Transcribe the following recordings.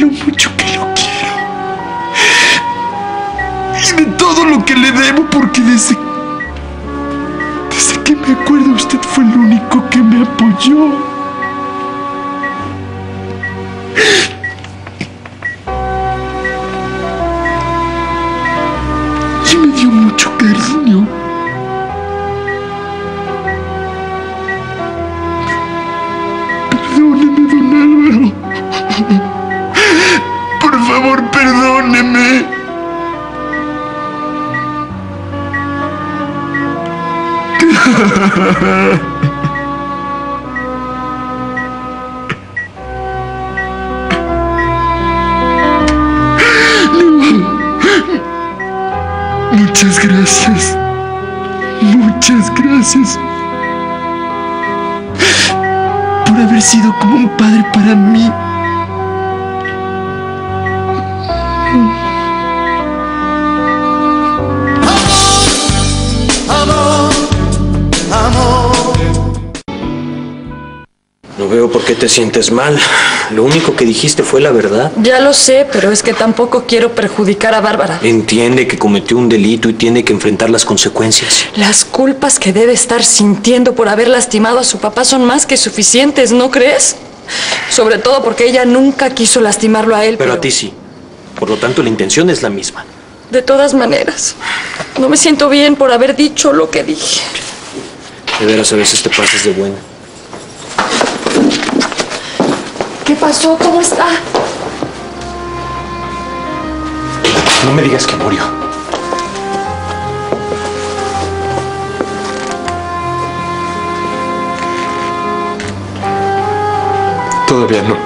lo mucho que lo quiero. Y de todo lo que le debo porque desde... Desde que me acuerdo usted fue el único que me apoyó. Y me dio mucho cariño. Muchas gracias. Muchas gracias. Por haber sido como un padre para mí. Veo por qué te sientes mal. Lo único que dijiste fue la verdad. Ya lo sé, pero es que tampoco quiero perjudicar a Bárbara. Entiende que cometió un delito y tiene que enfrentar las consecuencias. Las culpas que debe estar sintiendo por haber lastimado a su papá son más que suficientes, ¿no crees? Sobre todo porque ella nunca quiso lastimarlo a él. Pero a ti sí. Por lo tanto, la intención es la misma. De todas maneras, no me siento bien por haber dicho lo que dije. De veras, a veces te pasas de buena. ¿Qué pasó? ¿Cómo está? No me digas que murió. Todavía no.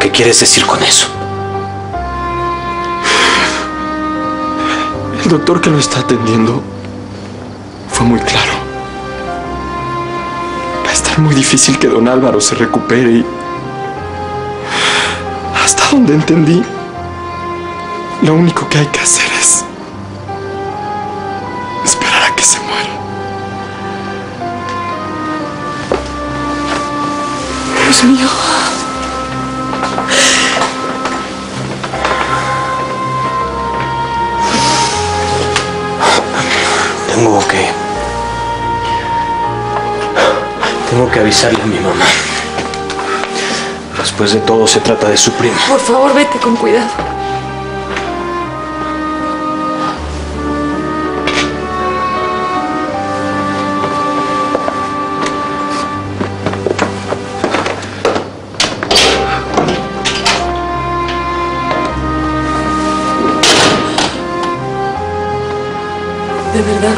¿Qué quieres decir con eso? El doctor que lo está atendiendo fue muy claro. Va a estar muy difícil que don Álvaro se recupere y... Donde entendí, lo único que hay que hacer es... esperar a que se muera. Dios mío. Tengo que... Tengo que avisarle a mi mamá. Después de todo, se trata de su prima. Por favor, vete con cuidado. De verdad,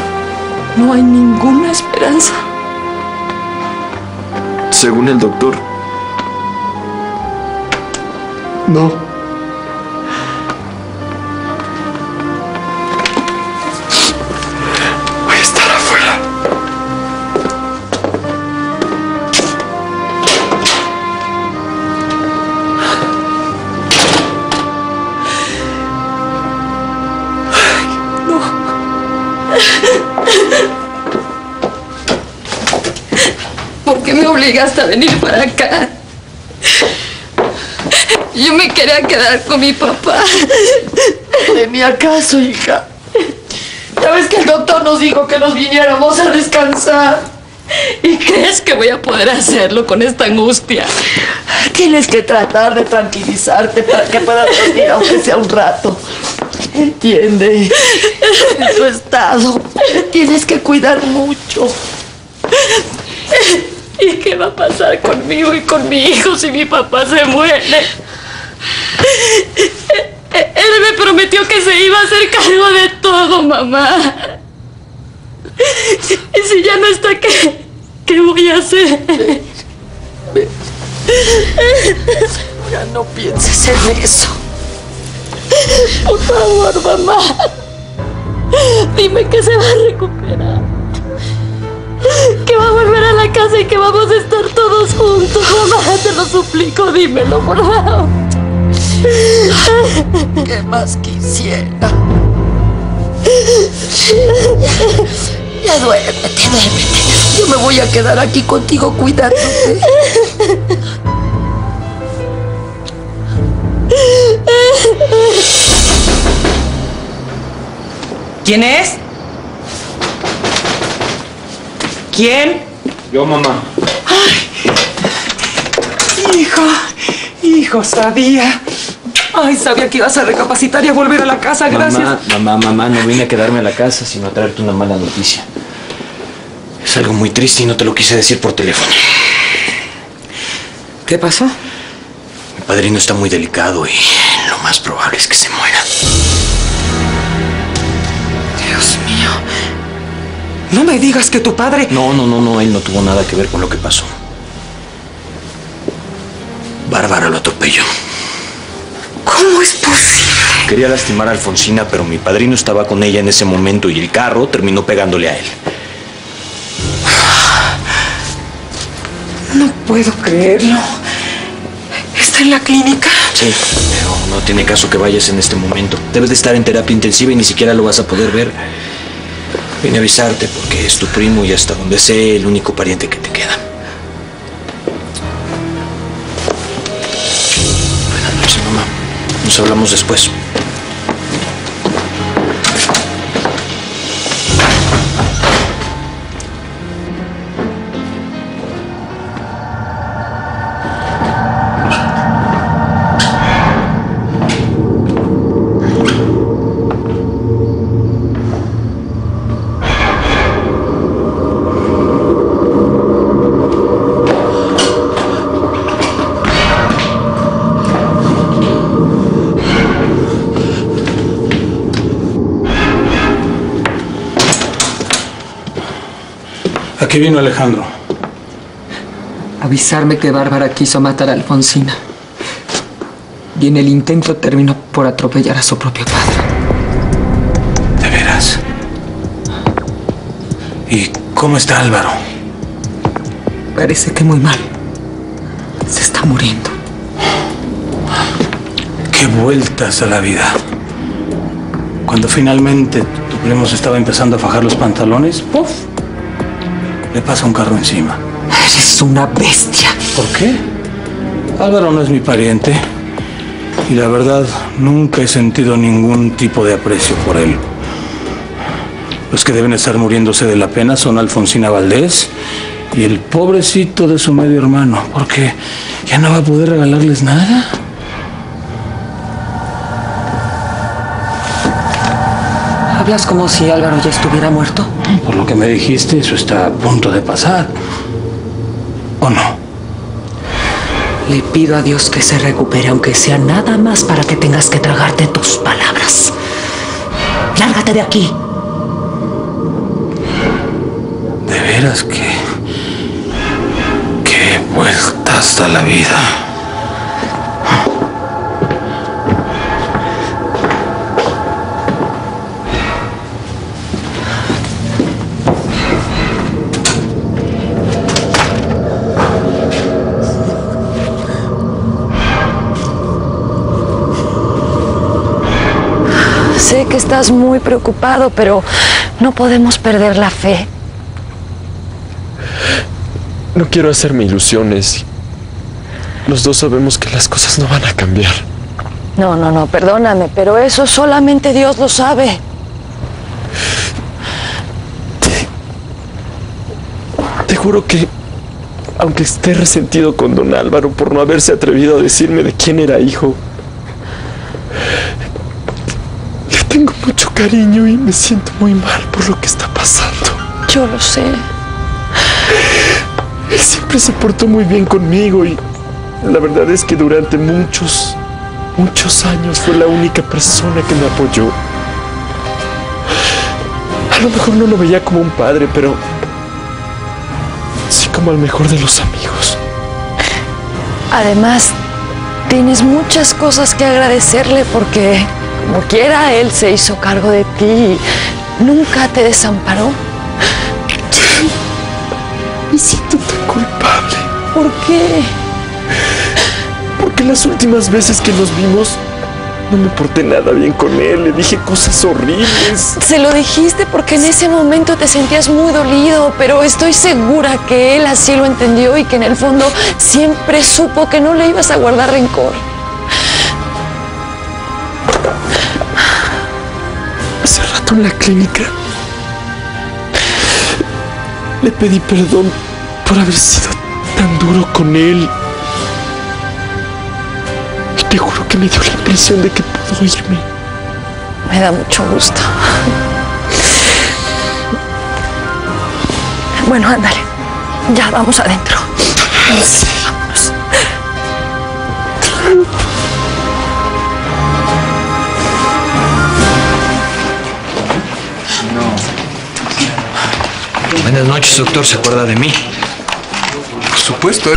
no hay ninguna esperanza. Según el doctor. No. Voy a estar afuera. ¿Por qué me obligaste a venir para acá? Yo me quería quedar con mi papá. De mi acaso, hija. Ya ves que el doctor nos dijo que nos viniéramos a descansar. ¿Y crees que voy a poder hacerlo con esta angustia? Tienes que tratar de tranquilizarte para que puedas dormir, aunque sea un rato. Entiende. En tu estado. Tienes que cuidar mucho. ¿Y qué va a pasar conmigo y con mi hijo si mi papá se muere? Él me prometió que se iba a hacer cargo de todo, mamá. Y si ya no está, ¿qué, qué voy a hacer? Ya no pienses en eso. Por favor, mamá. Dime que se va a recuperar. Que va a volver a la casa y que vamos a estar todos juntos. Mamá, te lo suplico, dímelo, por favor. ¿Qué más quisiera? Ya, duérmete, duérmete. Yo me voy a quedar aquí contigo cuidándote. ¿Quién es? ¿Quién? Yo, mamá. Hijo, hijo, sabía. Ay, sabía que ibas a recapacitar y a volver a la casa, gracias. Mamá, mamá, mamá, no vine a quedarme a la casa, sino a traerte una mala noticia. Es algo muy triste y no te lo quise decir por teléfono. ¿Qué pasó? Mi padrino está muy delicado y lo más probable es que se muera. Dios mío. No me digas que tu padre... No, no, no, no, él no tuvo nada que ver con lo que pasó. Bárbara lo atropelló. Quería lastimar a Alfonsina, pero mi padrino estaba con ella en ese momento y el carro terminó pegándole a él. No puedo creerlo. ¿Está en la clínica? Sí, pero no tiene caso que vayas en este momento. Debes de estar en terapia intensiva y ni siquiera lo vas a poder ver. Vine a avisarte porque es tu primo y hasta donde sé el único pariente que te queda. Buenas noches, mamá. Nos hablamos después. Qué vino Alejandro? Avisarme que Bárbara quiso matar a Alfonsina. Y en el intento terminó por atropellar a su propio padre. ¿De veras? ¿Y cómo está Álvaro? Parece que muy mal. Se está muriendo. Qué vueltas a la vida. Cuando finalmente tu primo se estaba empezando a fajar los pantalones, ¡puf! Le pasa un carro encima. Eres una bestia. ¿Por qué? Álvaro no es mi pariente. Y la verdad, nunca he sentido ningún tipo de aprecio por él. Los que deben estar muriéndose de la pena son Alfonsina Valdés y el pobrecito de su medio hermano, porque ya no va a poder regalarles nada. Hablas como si Álvaro ya estuviera muerto. Por lo que me dijiste, eso está a punto de pasar. ¿O no? Le pido a Dios que se recupere, aunque sea nada más para que tengas que tragarte tus palabras. Lárgate de aquí. De veras que... Qué vueltas a la vida. Estás muy preocupado, pero no podemos perder la fe. No quiero hacerme ilusiones. Los dos sabemos que las cosas no van a cambiar. No, no, no, perdóname, pero eso solamente Dios lo sabe. Te juro que, aunque esté resentido con don Álvaro por no haberse atrevido a decirme de quién era hijo, le tengo mucho cariño y me siento muy mal por lo que está pasando. Yo lo sé. Él siempre se portó muy bien conmigo y la verdad es que durante muchos, muchos años fue la única persona que me apoyó. A lo mejor no lo veía como un padre, pero sí como al mejor de los amigos. Además, tienes muchas cosas que agradecerle porque, como quiera, él se hizo cargo de ti y nunca te desamparó. Me siento tan culpable. ¿Por qué? Porque las últimas veces que nos vimos no me porté nada bien con él. Le dije cosas horribles. Se lo dijiste porque en ese momento te sentías muy dolido, pero estoy segura que él así lo entendió y que en el fondo siempre supo que no le ibas a guardar rencor. Visto en la clínica. Le pedí perdón por haber sido tan duro con él. Y te juro que me dio la impresión de que puedo irme. Me da mucho gusto. Bueno, ándale. Ya, vamos adentro. Vámonos. Buenas noches, doctor. ¿Se acuerda de mí? Por supuesto,